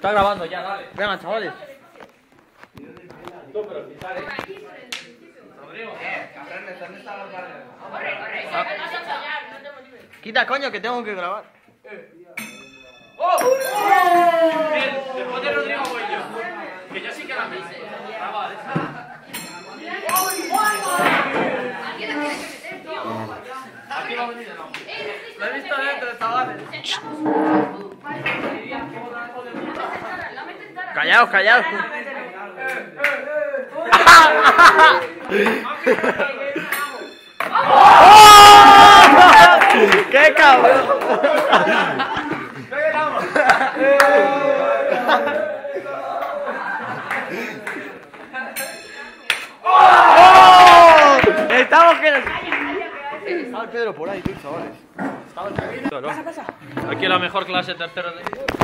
Está grabando ya, dale. Venga, chavales. Pero si sale. Eh, ¿dónde está la Quita, coño, que tengo que grabar. ¡Oh! Después de Rodrigo voy yo. Que yo sí que la vi. Ah, vale. Aquí va a venir de nuevo. Lo he visto dentro, chavales. Callaos, callaos. ¡Qué cabrón! ¡Oh! Estamos que Estaba el Pedro por ahí, tú, chavales. Estaba el Pedro. Aquí la mejor clase tercero de...